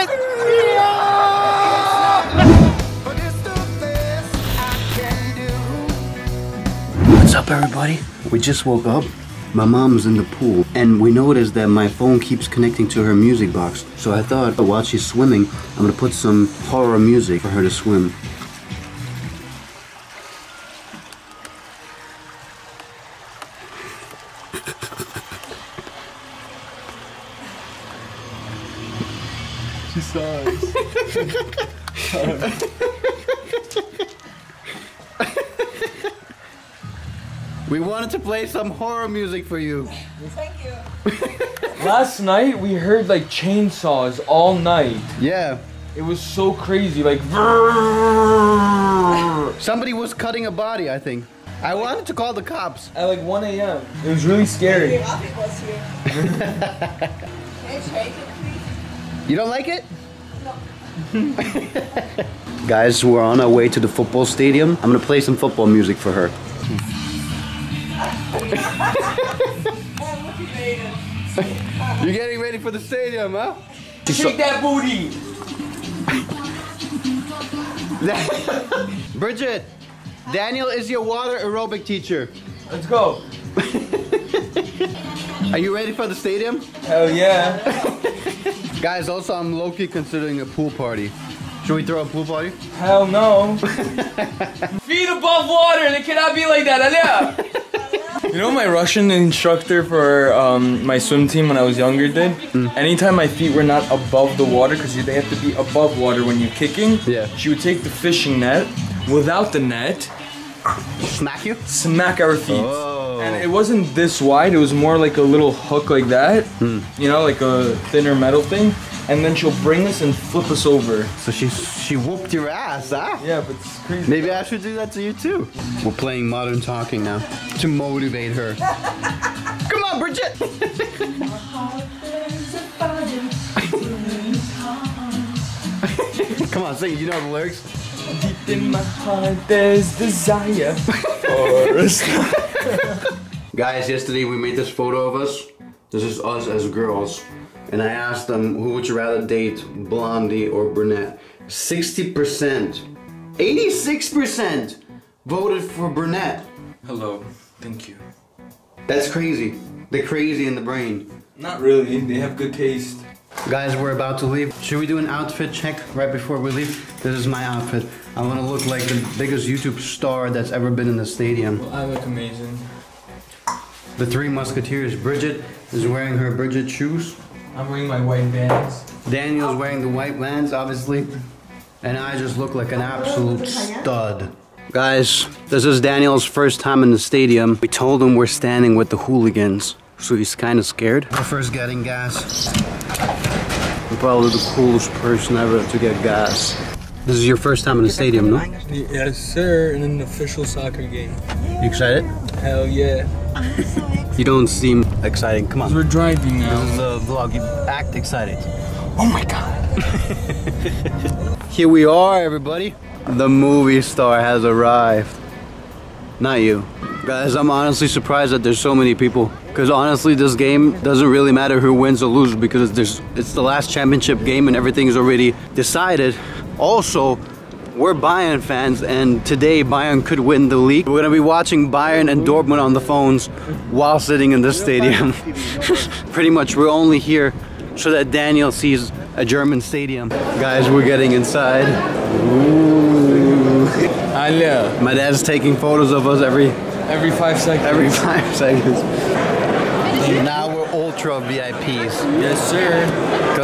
What's up, everybody? We just woke up. My mom's in the pool, and we noticed that my phone keeps connecting to her music box. So I thought oh, while she's swimming, I'm gonna put some horror music for her to swim. We wanted to play some horror music for you. Thank you. Last night we heard like chainsaws all night. Yeah. It was so crazy, like Somebody was cutting a body, I think. I wanted to call the cops. at like 1 a.m. It was really scary. Traffic was here. Can you change it, please? You don't like it? Guys, we're on our way to the football stadium. I'm gonna play some football music for her. You're getting ready for the stadium, huh? Shake that booty! Bridget, Daniel is your water aerobic teacher. Let's go. Are you ready for the stadium? Hell yeah. Guys, also I'm low-key considering a pool party. Should we throw a pool party? Hell no. Feet above water, they cannot be like that, Alia. You know my Russian instructor for um, my swim team when I was younger did? Anytime my feet were not above the water, because they have to be above water when you're kicking, Yeah. she would take the fishing net without the net, Smack you? smack our feet. Oh. And it wasn't this wide, it was more like a little hook like that, hmm. you know, like a thinner metal thing. And then she'll bring us and flip us over. So she she whooped your ass, huh? Yeah, but it's crazy. Maybe I should do that to you too. We're playing modern talking now to motivate her. Come on, Bridget! Come on, sing. You know the lyrics. Deep in my heart, there's desire for a star. Guys, yesterday we made this photo of us. This is us as girls. And I asked them, who would you rather date, blondie or brunette? 60%, 86% voted for brunette. Hello, thank you. That's crazy. They're crazy in the brain. Not really, they have good taste. Guys, we're about to leave. Should we do an outfit check right before we leave? This is my outfit. I want to look like the biggest YouTube star that's ever been in the stadium. I look amazing. The Three Musketeers. Bridget is wearing her Bridget shoes. I'm wearing my white bands. Daniel's wearing the white bands, obviously. And I just look like an absolute stud. Guys, this is Daniel's first time in the stadium. We told him we're standing with the hooligans, so he's kind of scared. We're first getting gas. Probably the coolest person ever to get gas. This is your first time in the stadium, no? Yes, sir, in an official soccer game. You excited? Hell yeah. You don't seem exciting. Come on. We're driving now. the vlog. You act excited. Oh my god. Here we are, everybody. The movie star has arrived. Not you. Guys, I'm honestly surprised that there's so many people. Because honestly, this game doesn't really matter who wins or loses because there's, it's the last championship game and everything is already decided. Also, we're Bayern fans and today Bayern could win the league. We're gonna be watching Bayern and Dortmund on the phones while sitting in this stadium. Pretty much, we're only here so that Daniel sees a German stadium. Guys, we're getting inside. Alia. My dad's taking photos of us every Every five seconds. every five seconds. Now we're ultra VIPs. Yes, sir.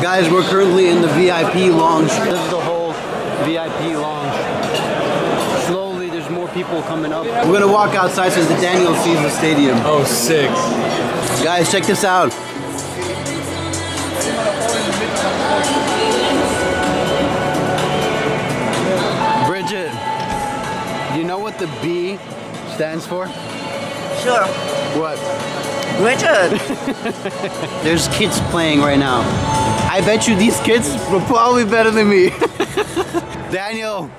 Guys, we're currently in the VIP lounge. This is the whole VIP lounge. Slowly, there's more people coming up. We're gonna walk outside so that Daniel sees the stadium. Oh, sick. Guys, check this out. Stands for? Sure. What? Richard. There's kids playing right now. I bet you these kids were probably better than me. Daniel,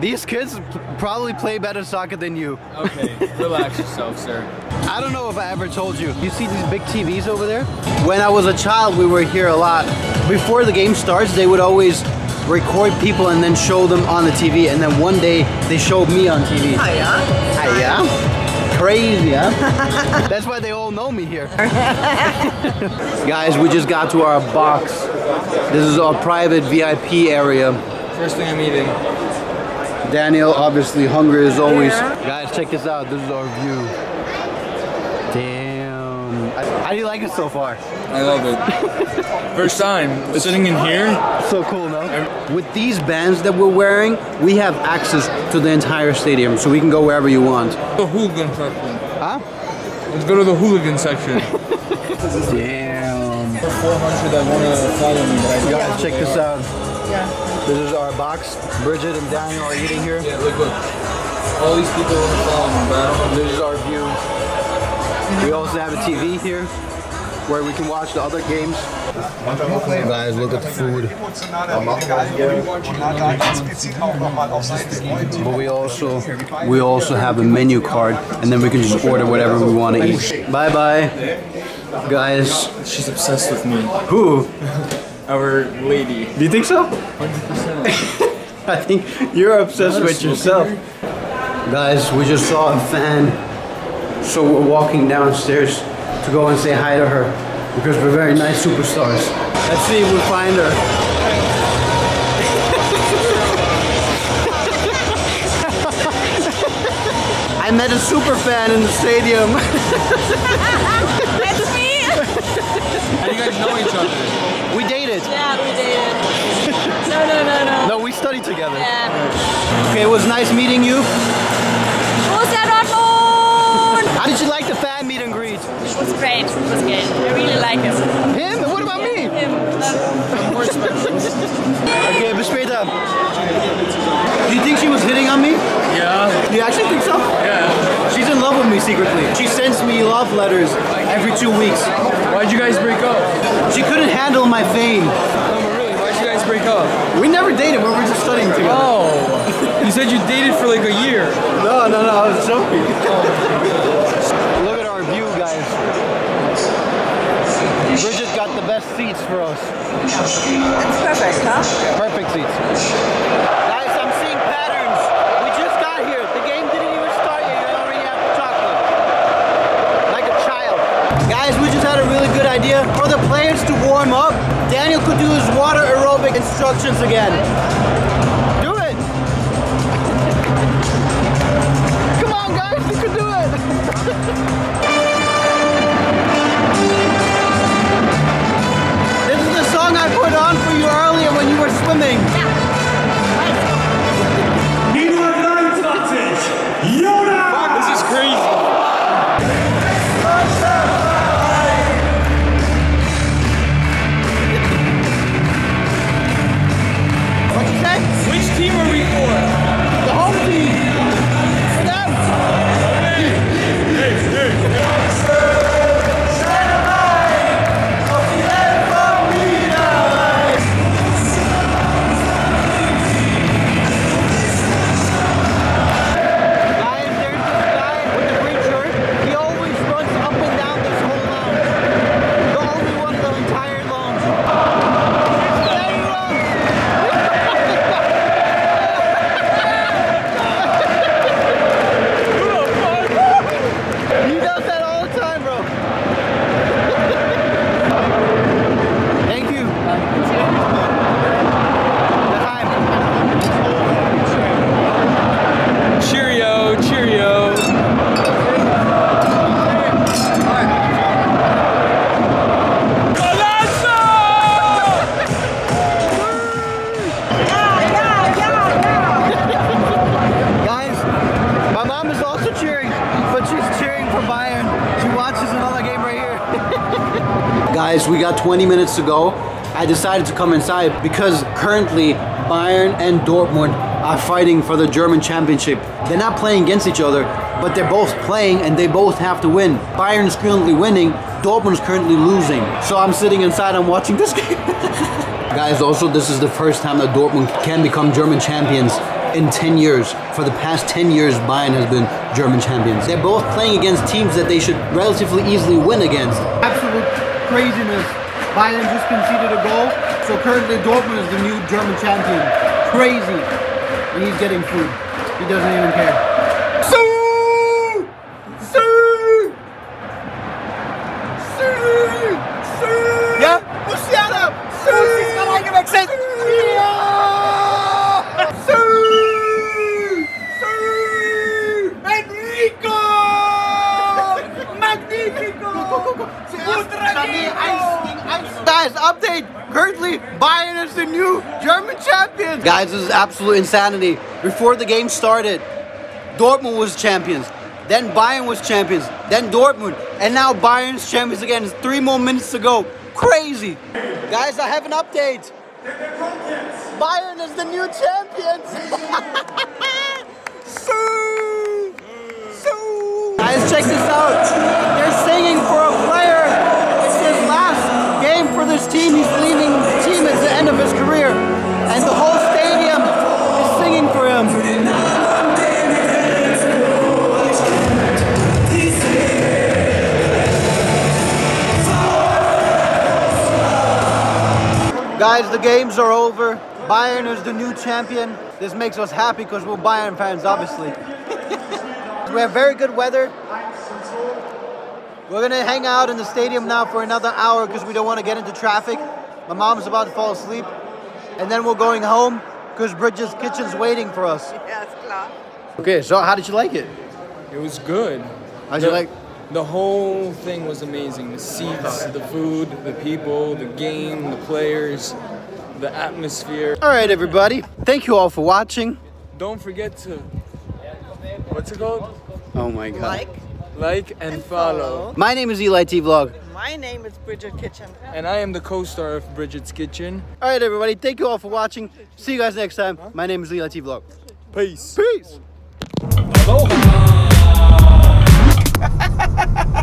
These kids probably play better soccer than you. Okay, relax yourself, sir. I don't know if I ever told you. You see these big TVs over there? When I was a child, we were here a lot. Before the game starts, they would always record people and then show them on the TV. And then one day, they showed me on TV. Oh, yeah? Ah, yeah? Crazy, huh? That's why they all know me here. Guys, we just got to our box. This is our private VIP area. First thing I'm eating. Daniel, obviously hungry as always. Yeah. Guys, check this out. This is our view. Damn. How do you like it so far? I love it. First time sitting in here. So cool, no? With these bands that we're wearing, we have access to the entire stadium, so we can go wherever you want. The hooligan section. Huh? Let's go to the hooligan section. Damn. For 400 that want to follow me, but I Guys, check this out. Yeah. This is our box. Bridget and Daniel are eating here. Yeah, look, look. All these people want to follow me, but I don't know. This is our view. We also have a TV here where we can watch the other games. Guys, look at the food. But we also we also have a menu card and then we can just order whatever we want to eat. Bye bye. Guys. She's obsessed with me. Who? Our lady. Do you think so? 100%. I think you're obsessed with yourself. Guys, we just saw a fan. So we're walking downstairs to go and say hi to her because we're very nice superstars. Let's see if we find her. I met a super fan in the stadium. That's me! How do you guys know each other? we dated. yeah, we did. No, no, no, no. No, we studied together. Yeah. Okay, it was nice meeting you. Borussia Dortmund! How did you like the fan meet and greet? It was great. It was great. I really like it. Him? What about me? Him. More special. Okay, but straight. Do you think she was hitting on me? Yeah. Do you actually think so? Yeah. She's in love with me secretly. She sends me love letters every two weeks. Why'd you guys break up? She couldn't handle my fame. No, really, why'd you guys break up? We never dated, we were just studying together. Oh. You said you dated for like a year. No, no, no, I was joking. Look at our view, guys. Bridget got the best seats for us. It's perfect, huh? Perfect seats. Guys, I'm seeing patterns. We just got here. The game didn't even start yet. You already have chocolate. Like a child. Guys, we just had a really good idea for the players to warm up. Daniel could do his water aerobic instructions again. Do it. Come on, guys, you can do it. 20 minutes to go. I decided to come inside because currently Bayern and Dortmund are fighting for the German championship. They're not playing against each other, but they're both playing and they both have to win. Bayern is currently winning, Dortmund is currently losing. So I'm sitting inside, I'm watching this game. Guys, also this is the first time that Dortmund can become German champions in 10 years. For the past 10 years, Bayern has been German champions. They're both playing against teams that they should relatively easily win against. Absolute craziness. Bayern just conceded a goal, so currently Dortmund is the new German champion. Crazy. And he's getting food. He doesn't even care. Sir! Currently, Bayern is the new German champion! Guys, this is absolute insanity. Before the game started, Dortmund was champions. Then Bayern was champions. Then Dortmund. And now Bayern's champions again. Three more minutes to go. Crazy. Guys, I have an update. Bayern is the new champions. Sue! Sue! Guys, check this out. Guys, the games are over. Bayern is the new champion. This makes us happy because we're Bayern fans, obviously. we have very good weather. We're gonna hang out in the stadium now for another hour because we don't want to get into traffic. My mom's about to fall asleep. And then we're going home because Bridget's kitchen's waiting for us. Ja, ist klar. Okay, so how did you like it? It was good. How'd the, you like? The whole thing was amazing. The seats, the food, the people, the game, the players, the atmosphere. All right, everybody. Thank you all for watching. Don't forget to what's it called? Oh my god. Like, Like and follow. My name is Eli T Vlog. my name is Bridget Kitchen. And I am the co-star of Bridget's Kitchen. All right, everybody. Thank you all for watching. See you guys next time. My name is Eli T Vlog. Peace. Peace.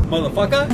Motherfucker.